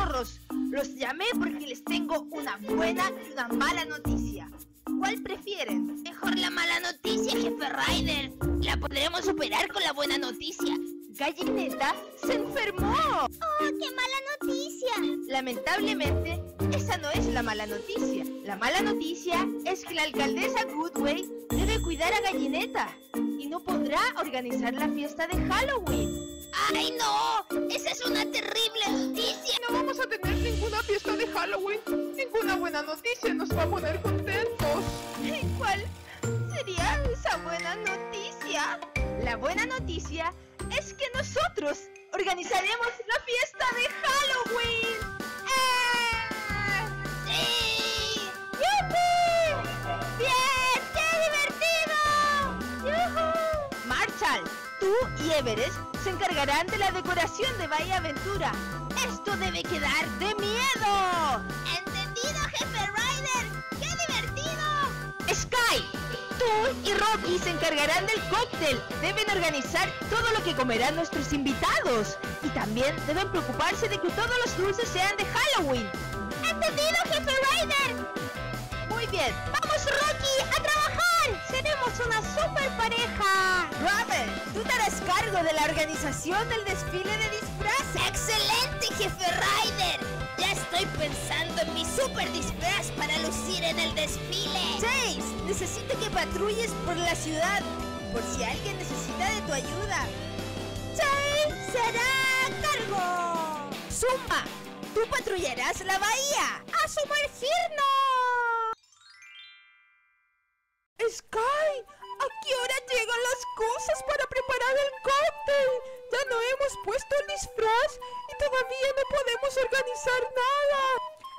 cachorros. Los llamé porque les tengo una buena y una mala noticia. ¿Cuál prefieren? Mejor la mala noticia, jefe Ryder. La podremos superar con la buena noticia. Gallineta se enfermó. ¡Oh, qué mala noticia! Lamentablemente, esa no es la mala noticia. La mala noticia es que la alcaldesa Goodway debe cuidar a Gallineta y no podrá organizar la fiesta de Halloween. ¡Ay, no! ¡Esa es una terrible noticia! No vamos a tener ninguna fiesta de Halloween. Ninguna buena noticia nos va a poner contentos. ¿Y cuál sería esa buena noticia? La buena noticia es que nosotros organizaremos la fiesta de Halloween. Tú y Everest se encargarán de la decoración de Bahía Aventura. ¡Esto debe quedar de miedo! ¡Entendido, jefe Ryder! ¡Qué divertido! Sky, tú y Rocky se encargarán del cóctel. Deben organizar todo lo que comerán nuestros invitados. Y también deben preocuparse de que todos los dulces sean de Halloween. ¡Entendido, jefe Ryder! Bien, vamos Rocky, a trabajar. Seremos una super pareja. Raven, tú te harás cargo de la organización del desfile de disfraces. ¡Excelente, jefe Ryder! Ya estoy pensando en mi super disfraz para lucir en el desfile. Chase, necesito que patrulles por la ciudad por si alguien necesita de tu ayuda. Chase se hará cargo. Zumba, tú patrullarás la bahía. Disfraz y todavía no podemos organizar nada.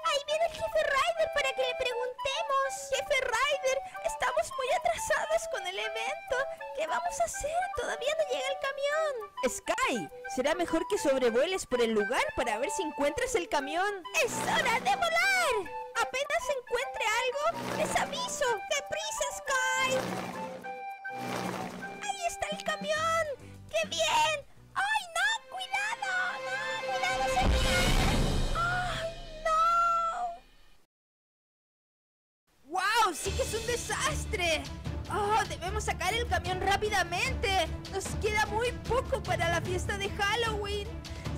Ahí viene el jefe Ryder para que le preguntemos. Jefe Ryder, estamos muy atrasados con el evento. ¿Qué vamos a hacer? Todavía no llega el camión. Sky, será mejor que sobrevueles por el lugar para ver si encuentras el camión. ¡Es hora de volar! Apenas encuentre algo, ¡Sí que es un desastre! ¡Oh! Debemos sacar el camión rápidamente. Nos queda muy poco para la fiesta de Halloween.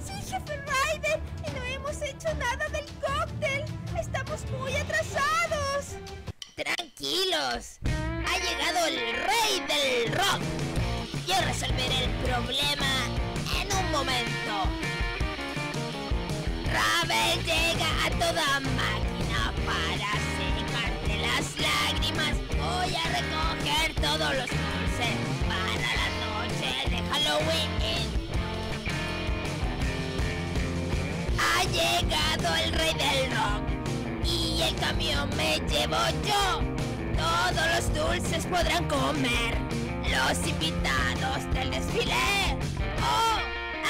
Sí, jefe Ryder. Y no hemos hecho nada del cóctel. Estamos muy atrasados. Tranquilos, ha llegado el rey del rock. Yo resolveré el problema en un momento. Raven llega a toda máquina para Voy a recoger todos los dulces para la noche de Halloween. Ha llegado el rey del rock y el camión me llevo yo. Todos los dulces podrán comer. Los invitados del desfile. ¡Oh!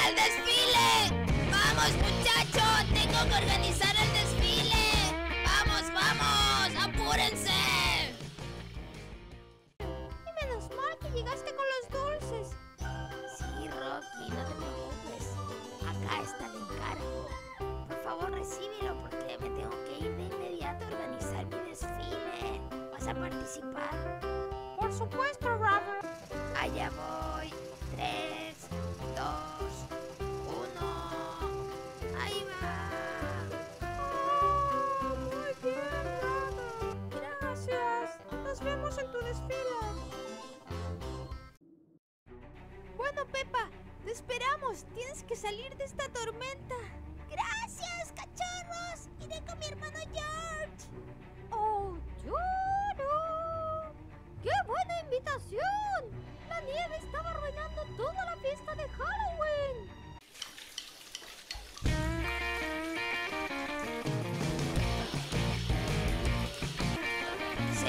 ¡Al desfile! ¡Vamos muchachos! ¡Tengo que organizar ¿Vas a participar? Por supuesto, Robert. Allá voy. Tres, dos, uno. Ahí va. Oh, muy bien, Robert. Gracias. Nos vemos en tu desfile. Bueno, Pepa, te esperamos. Tienes que salir de esta tormenta. Gracias, cachorros. Iré con mi hermano George.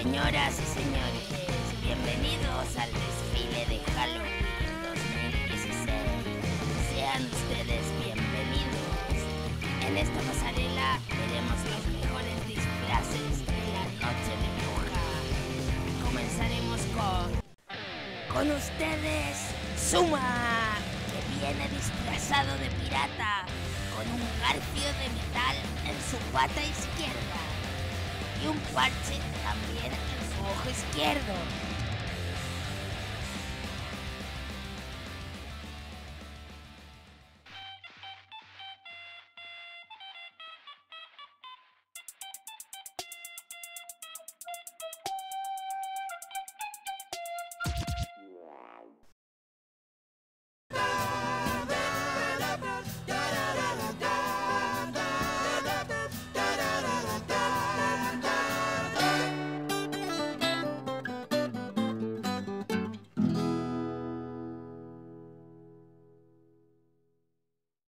Señoras y señores, bienvenidos al desfile de Halloween 2016. Sean ustedes bienvenidos. En esta pasarela veremos los mejores disfraces de la noche de bruja. Comenzaremos con... Con ustedes, Suma, que viene disfrazado de pirata con un garfio de metal su pata izquierda y un parche también en su ojo izquierdo.